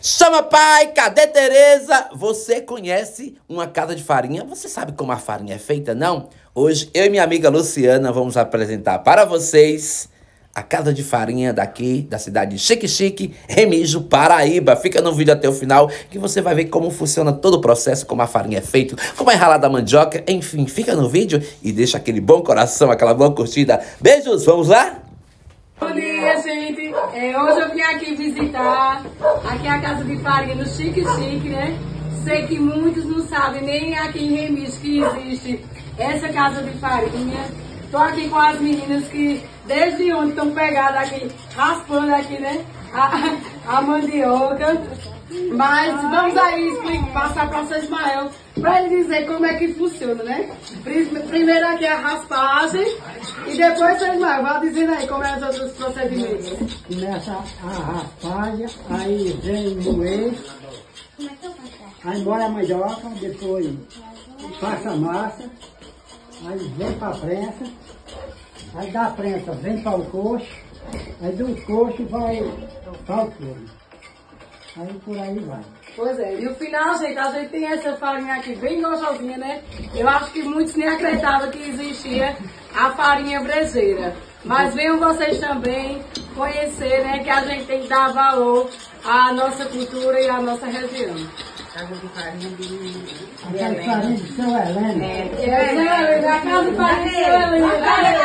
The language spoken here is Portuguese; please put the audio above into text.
Chama pai, cadê Tereza? Você conhece uma casa de farinha? Você sabe como a farinha é feita, não? Hoje eu e minha amiga Luciana vamos apresentar para vocês a casa de farinha daqui da cidade de Chique Chique, Remígio, Paraíba. Fica no vídeo até o final que você vai ver como funciona todo o processo, como a farinha é feita, como é ralada a mandioca, enfim, fica no vídeo e deixa aquele bom coração, aquela boa curtida. Beijos, vamos lá? Bom dia, gente. É, hoje eu vim aqui visitar aqui a casa de farinha no Chique Chique, né? Sei que muitos não sabem nem aqui em Remis que existe essa casa de farinha. Tô aqui com as meninas que desde ontem estão pegadas aqui, raspando aqui, né? A, a mandioca. Mas vamos aí explicar, passar para o seu Ismael para ele dizer como é que funciona, né? Primeiro aqui a raspagem e depois, seu Ismael, vai dizendo aí como é os outros procedimentos. Começa a raspagem, aí vem o moer, aí bora a mandioca, depois passa a massa, aí vem para a prensa, aí da prensa vem para o coxo, aí do coxo vai para o forno. Aí por aí vai. Pois é, e o final, gente, a gente tem essa farinha aqui bem gostosinha, né? Eu acho que muitos nem acreditavam que existia a farinha brejeira. Mas venham vocês também conhecer, né, que a gente tem que dar valor à nossa cultura e à nossa região. Casa de farinha de, de Aquela farinha de São Helena. É, é, a casa de farinha de Helena.